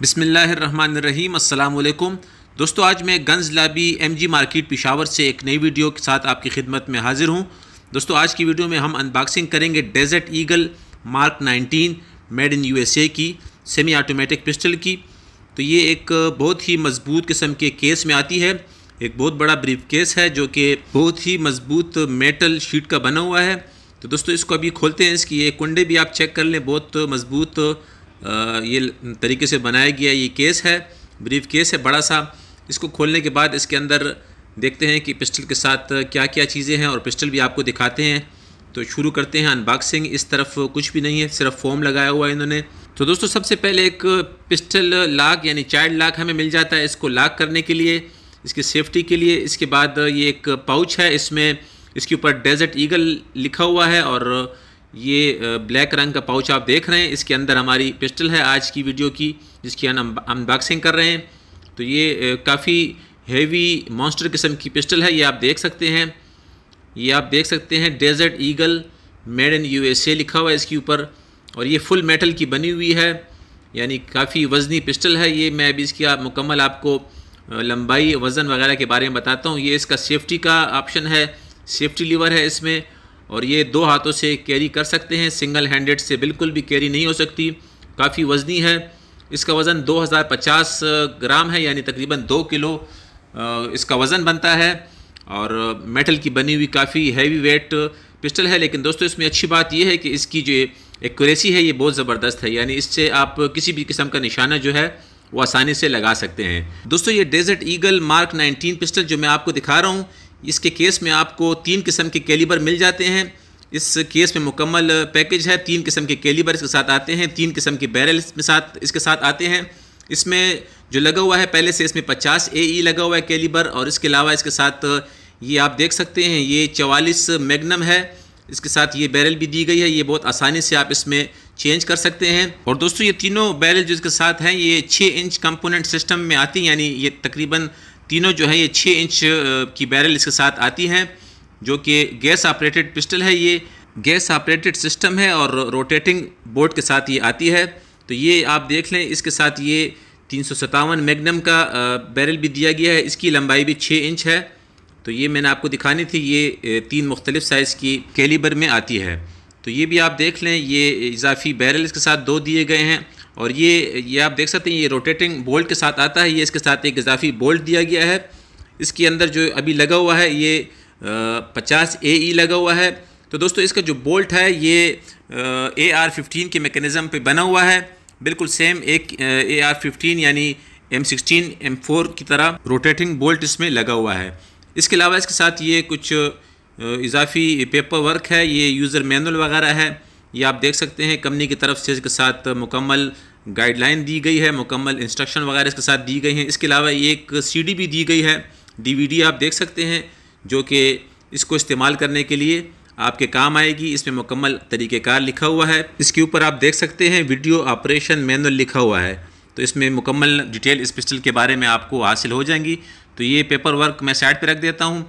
बिसमीम अल्लाम दोस्तों, आज मैं गंज लाबी एम जी मार्केट पिशावर से एक नई वीडियो के साथ आपकी खिदमत में हाजिर हूँ। दोस्तों, आज की वीडियो में हम अनबॉक्सिंग करेंगे Desert Eagle Mark 19 made in USA की सेमी ऑटोमेटिक पिस्टल की। तो ये एक बहुत ही मज़बूत किस्म के केस में आती है। एक बहुत बड़ा ब्रीफ केस है जो कि बहुत ही मज़बूत मेटल शीट का बना हुआ है। तो दोस्तों, इसको अभी खोलते हैं, इसकी ये कुंडे भी आप चेक कर लें, बहुत मज़बूत ये तरीके से बनाया गया ये केस है, ब्रीफ केस है बड़ा सा। इसको खोलने के बाद इसके अंदर देखते हैं कि पिस्टल के साथ क्या क्या चीज़ें हैं और पिस्टल भी आपको दिखाते हैं। तो शुरू करते हैं अनबॉक्सिंग इस तरफ़ कुछ भी नहीं है, सिर्फ़ फोम लगाया हुआ है इन्होंने। तो दोस्तों, सबसे पहले एक पिस्टल लाक यानी चाइल्ड लाक हमें मिल जाता है इसको लाक करने के लिए, इसकी सेफ्टी के लिए। इसके बाद ये एक पाउच है, इसमें इसके ऊपर डेजर्ट ईगल लिखा हुआ है और ये ब्लैक रंग का पाउच आप देख रहे हैं। इसके अंदर हमारी पिस्टल है आज की वीडियो की, जिसकी हम अनबॉक्सिंग कर रहे हैं। तो ये काफ़ी हेवी मॉन्स्टर किस्म की पिस्टल है, ये आप देख सकते हैं। ये आप देख सकते हैं Desert Eagle made in USA लिखा हुआ है इसके ऊपर। और ये फुल मेटल की बनी हुई है, यानी काफ़ी वज़नी पिस्टल है ये। मैं अभी इसकी आप मुकम्मल आपको लंबाई, वज़न वगैरह के बारे में बताता हूँ। ये इसका सेफ्टी का ऑप्शन है सेफ्टी लीवर है इसमें। और ये दो हाथों से कैरी कर सकते हैं सिंगल हैंडेड से बिल्कुल भी कैरी नहीं हो सकती, काफ़ी वज़नी है। इसका वज़न 2050 ग्राम है, यानी तकरीबन दो किलो इसका वज़न बनता है। और मेटल की बनी हुई काफ़ी हैवी वेट पिस्टल है, लेकिन दोस्तों इसमें अच्छी बात यह है कि इसकी जो एक्यूरेसी है, ये बहुत ज़बरदस्त है। यानी इससे आप किसी भी किस्म का निशाना जो है, वो आसानी से लगा सकते हैं। दोस्तों ये डेजर्ट ईगल मार्क 19 पिस्टल जो मैं आपको दिखा रहा हूँ इसके केस में आपको तीन किस्म के कैलिबर मिल जाते हैं। इस केस में मुकम्मल पैकेज है, तीन किस्म के कैलिबर इसके साथ आते हैं, तीन किस्म के बैरल इसमें साथ, इसके साथ आते हैं। इसमें जो लगा हुआ है, पहले से इसमें 50 ए ई लगा हुआ है कैलिबर और इसके अलावा इसके साथ ये आप देख सकते हैं, ये चवालीस मैगनम है। इसके साथ ये बैरल भी दी गई है, ये बहुत आसानी से आप इसमें चेंज कर सकते हैं। और दोस्तों, ये तीनों बैरल जो इसके साथ हैं, ये छः इंच कंपोनेंट सिस्टम में आती हैं, यानी ये तकरीबन तीनों जो है ये छः इंच की बैरल इसके साथ आती हैं, जो कि गैस ऑपरेटेड पिस्टल है ये। गैस ऑपरेटेड सिस्टम है और रोटेटिंग बोर्ड के साथ ये आती है। तो ये आप देख लें, इसके साथ ये तीन मैगनम का बैरल भी दिया गया है। इसकी लंबाई भी छः इंच है। तो ये मैंने आपको दिखानी थी, ये तीन मुख्तलिफ़ साइज़ की कैलिबर में आती है। तो ये भी आप देख लें, ये इजाफी बैरल इसके साथ दो दिए गए हैं। और ये ये आप देख सकते हैं, ये रोटेटिंग बोल्ट के साथ आता है, ये इसके साथ एक इजाफी बोल्ट दिया गया है। इसके अंदर जो अभी लगा हुआ है, ये पचास ए ई लगा हुआ है। तो दोस्तों, इसका जो बोल्ट है, ये ए आर फिफ्टीन के मेकनिज़म पे बना हुआ है। बिल्कुल सेम एक ए आर फिफ्टीन यानी एम सिक्सटीन एम फोर की तरह रोटेटिंग बोल्ट इसमें लगा हुआ है। इसके अलावा इसके साथ ये कुछ इजाफी पेपर वर्क है, ये यूज़र मैनुअल वगैरह है। ये आप देख सकते हैं, कंपनी की तरफ़ से इसके साथ मुकम्मल गाइडलाइन दी गई है, मुकम्मल इंस्ट्रक्शन वगैरह इसके साथ दी गई हैं। इसके अलावा एक सीडी भी दी गई है डीवीडी आप देख सकते हैं, जो कि इसको इस्तेमाल करने के लिए आपके काम आएगी। इसमें मुकम्मल तरीक़ेकार लिखा हुआ है। इसके ऊपर आप देख सकते हैं वीडियो ऑपरेशन मैनुअल लिखा हुआ है। तो इसमें मुकम्मल डिटेल इस पिस्टल के बारे में आपको हासिल हो जाएँगी। तो ये पेपर वर्क मैं साइड पर रख देता हूँ।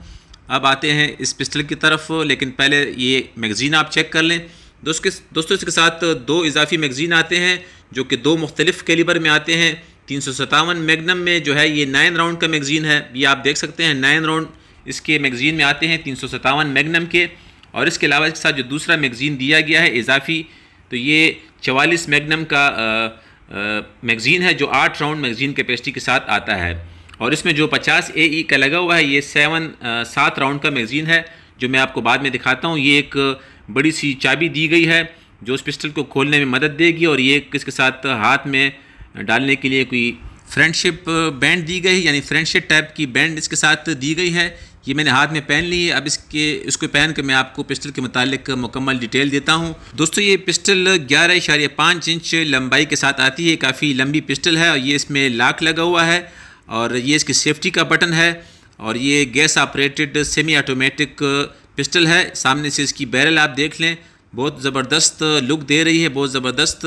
अब आते हैं इस पिस्टल की तरफ़, लेकिन पहले ये मैगज़ीन आप चेक कर लें। दोस्तों इसके साथ दो इजाफी मैगज़ीन आते हैं, जो कि दो मुख्तलिफ़ कैलिबर में आते हैं। तीन सौ सतावन मैगनम में जो है, ये नाइन राउंड का मैगज़ीन है। ये आप देख सकते हैं, नाइन राउंड इसके मैगज़ीन में आते हैं, तीन सौ सतावन मैगनम के। और इसके अलावा इसके साथ जो दूसरा मैगज़ीन दिया गया है, इजाफी तो ये चवालीस मैगनम का मैगज़ीन है, जो आठ राउंड मैगज़ीन कैपेसिटी के साथ आता है। और इसमें जो पचास ए ई का लगा हुआ है, ये सेवन सात राउंड का मैगज़ीन है, जो मैं आपको बाद में दिखाता हूँ। ये एक बड़ी सी चाबी दी गई है, जो उस पिस्टल को खोलने में मदद देगी और ये इसके साथ हाथ में डालने के लिए कोई फ्रेंडशिप बैंड दी गई, यानी फ्रेंडशिप टाइप की बैंड इसके साथ दी गई है। ये मैंने हाथ में पहन ली है। अब इसके, इसको पहन कर मैं आपको पिस्टल के मुतालिक मुकम्मल डिटेल देता हूँ। दोस्तों, ये पिस्टल ग्यारह इशारे पाँच इंच लंबाई के साथ आती है। काफ़ी लंबी पिस्टल है और ये इसमें लाक लगा हुआ है और ये इसकी सेफ्टी का बटन है और ये gas operated semi automatic pistol है, सामने से इसकी बैरल आप देख लें। बहुत ज़बरदस्त लुक दे रही है, बहुत ज़बरदस्त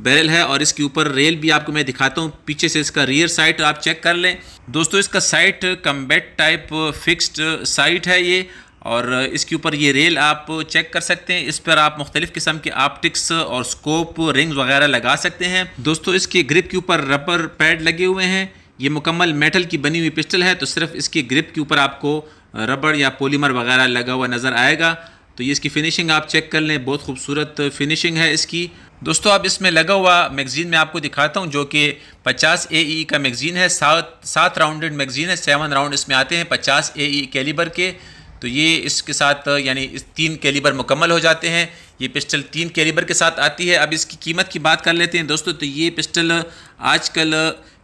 बैरल है और इसके ऊपर रेल भी आपको मैं दिखाता हूँ। पीछे से इसका रियर साइट आप चेक कर लें। दोस्तों, इसका sight combat type fixed sight है ये और इसके ऊपर ये रेल आप चेक कर सकते हैं। इस पर आप मुख्तलिफ़ किस्म के आप्टिक्स और स्कोप रिंग्स वगैरह लगा सकते हैं। दोस्तों, इसके ग्रिप के ऊपर रबर पैड लगे हुए हैं। ये मुकम्मल मेटल की बनी हुई पिस्टल है तो सिर्फ़ इसकी ग्रिप के ऊपर आपको रबड़ या पोलीमर वगैरह लगा हुआ नज़र आएगा। तो ये इसकी फ़िनिशिंग आप चेक कर लें, बहुत खूबसूरत फ़िनिशिंग है इसकी। दोस्तों, अब इसमें लगा हुआ मैगज़ीन मैं आपको दिखाता हूँ, जो कि 50 AE का मैगज़ीन है। सात सात राउंडेड मैगज़ीन है सेवन राउंड इसमें आते हैं 50 ए ई कैलिबर के। तो ये इसके साथ, यानी इस तीन कैलिबर मुकम्मल हो जाते हैं। ये पिस्टल तीन कैलिबर के साथ आती है। अब इसकी कीमत की बात कर लेते हैं दोस्तों तो ये पिस्टल आजकल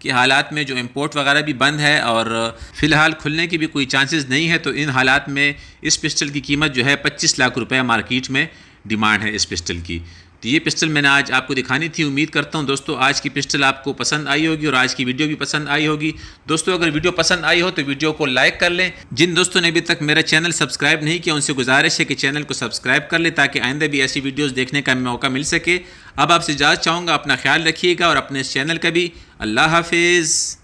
के हालात में जो इम्पोर्ट वगैरह भी बंद है और फ़िलहाल खुलने की भी कोई चांसेस नहीं है तो इन हालात में इस पिस्टल की कीमत जो है पच्चीस लाख रुपये मार्केट में डिमांड है इस पिस्टल की। तो ये पिस्टल मैंने आज आपको दिखानी थी। उम्मीद करता हूँ दोस्तों, आज की पिस्टल आपको पसंद आई होगी और आज की वीडियो भी पसंद आई होगी। दोस्तों, अगर वीडियो पसंद आई हो तो वीडियो को लाइक कर लें। जिन दोस्तों ने अभी तक मेरा चैनल सब्सक्राइब नहीं किया, उनसे गुजारिश है कि चैनल को सब्सक्राइब कर लें ताकि आइंदा भी ऐसी वीडियोज़ देखने का मौका मिल सके। अब आपसे इजाज़त चाहूँगा, अपना ख्याल रखिएगा और अपने इस चैनल का भी। अल्लाह हाफिज़।